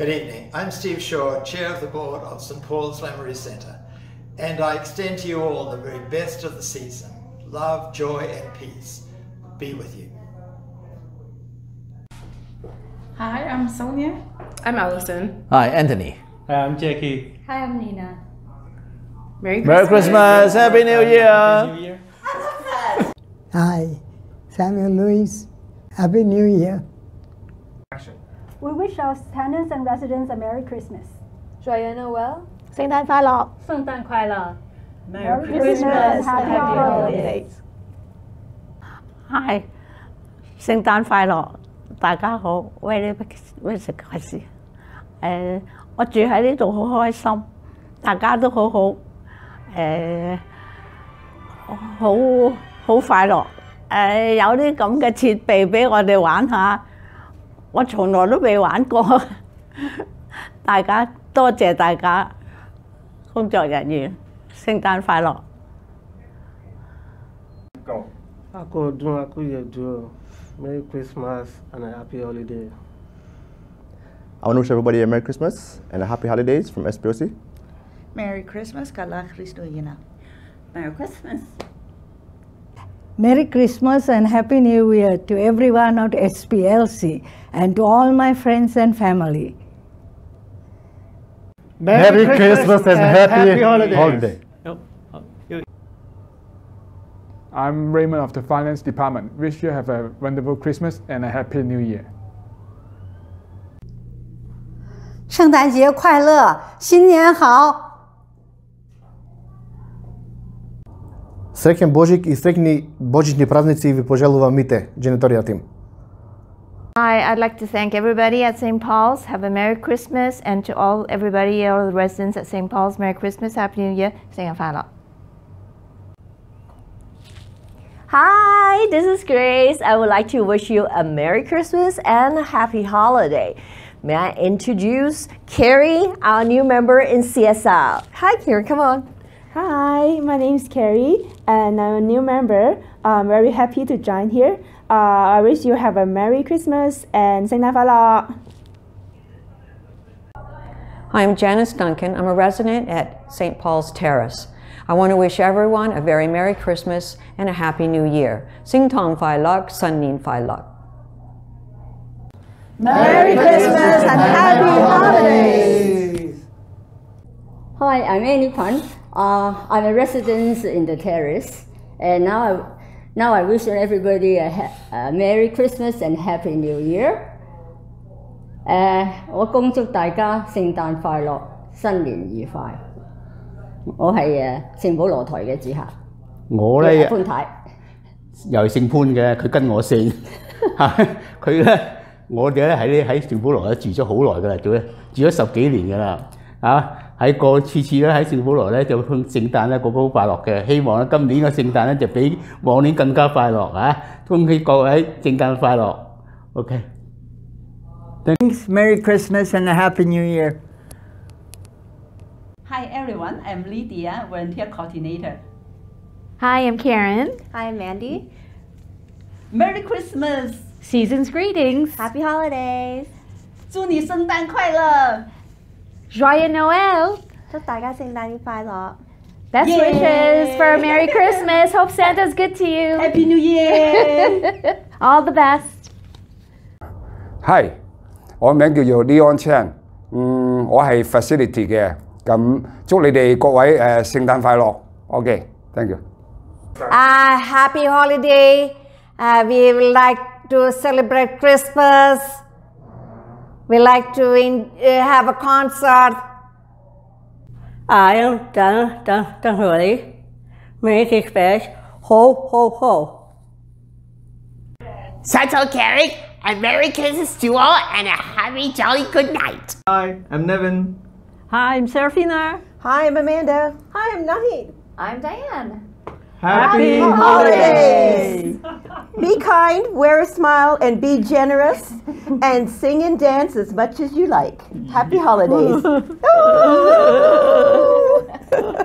Good evening. I'm Steve Shaw, Chair of the Board of St Paul's L'Amoreaux Centre, and I extend to you all the very best of the season. Love, joy, and peace be with you. Hi, I'm Sonia. I'm Allison. Hi, Anthony. Hi, I'm Jackie. Hi, I'm Nina. Merry Christmas. Merry Christmas. Happy New Year. Happy New Year. Hi, Samuel Lewis. Happy New Year. We wish our tenants and residents a Merry Christmas. Joyeux Noel. 圣诞快乐！圣诞快乐 Merry Christmas, Happy Holidays. Hi，圣诞快乐！大家好，Very Merry Christmas！诶，我住喺呢度好开心，大家都好好，诶，好好快乐。诶，有啲咁嘅设备俾我哋玩下， 我從來都未玩過。大家多謝大家，工作人員，聖誕快樂！Aku dun aku ya do. Merry Christmas and a happy holiday. I want to wish everybody a Merry Christmas and a Happy Holidays from SPOC. Merry Christmas, kala Kristo yun Merry Christmas. Merry Christmas and Happy New Year to everyone at SPLC and to all my friends and family. Merry, Christmas, and happy, holidays. I'm Raymond of the Finance Department. Wish you have a wonderful Christmas and a happy New Year. 圣诞节快乐，新年好！ Srećan Božić i srećni božićni praznici vi poželujem mite, dženetorija tim. Hi, I'd like to thank everybody at St. Paul's. Have a Merry Christmas, and to all everybody, all the residents at St. Paul's, Merry Christmas, Happy New Year, 新年快乐. Hi, this is Grace. I would like to wish you a Merry Christmas and a Happy Holiday. May I introduce Carrie, our new member in CSL. Hi, Carrie, come on. Hi, my name is Carrie, and I'm a new member. I'm very happy to join here. Uh, I wish you have a Merry Christmas and Sinh Nhật Hi, I'm Janice Duncan. I'm a resident at St. Paul's Terrace. I want to wish everyone a very Merry Christmas and a Happy New Year. Sing Tong Fai Luck, Sun Nin Fai Luck. Merry Christmas and Happy Holidays! Hi, I'm Annie Pan. Uh, I'm a resident in the terrace, and now I, now I wish everybody a, Merry Christmas and Happy New Year. 誒、我恭祝大家聖誕快樂，新年愉快。我係誒聖保羅台嘅住客，我咧潘太。又係姓潘嘅，佢跟我姓嚇，佢咧我哋咧喺呢喺聖保羅咧住咗好耐噶啦，住咗十幾年噶啦，啊喺个次次咧喺圣保罗咧就向圣诞咧个个好快乐嘅，希望咧今年嘅圣诞咧就比往年更加快乐啊！恭喜各位圣诞快乐，OK。 Thanks. Merry Christmas and a Happy New Year. Hi everyone, I'm Lydia, volunteer coordinator. Hi, I'm Karen. Hi, I'm Mandy. Merry Christmas! Season's greetings. Happy holidays! 祝你圣诞快乐 Joyeux Noel. 祝大家圣诞快乐 Best Yay. wishes for a Merry Christmas. Hope Santa's good to you. Happy New Year! All the best. Hi，我名叫做 Leon Chan，嗯，我系 facility 嘅，咁祝你哋各位诶圣诞快乐。OK，thank you。 Uh, happy holiday. Uh, we would like to celebrate Christmas. We like to in, uh, have a concert. I am Dan Dan Dan Hurley. Merry Christmas. Ho ho ho. Santo Carrick, a Merry Christmas to all and a happy jolly good night. Hi, I'm Nevin. Hi, I'm Serafina. Hi, I'm Amanda. Hi, I'm Nahi. I'm Diane. Happy, holidays! be kind, wear a smile, and be generous, and sing and dance as much as you like. Happy holidays.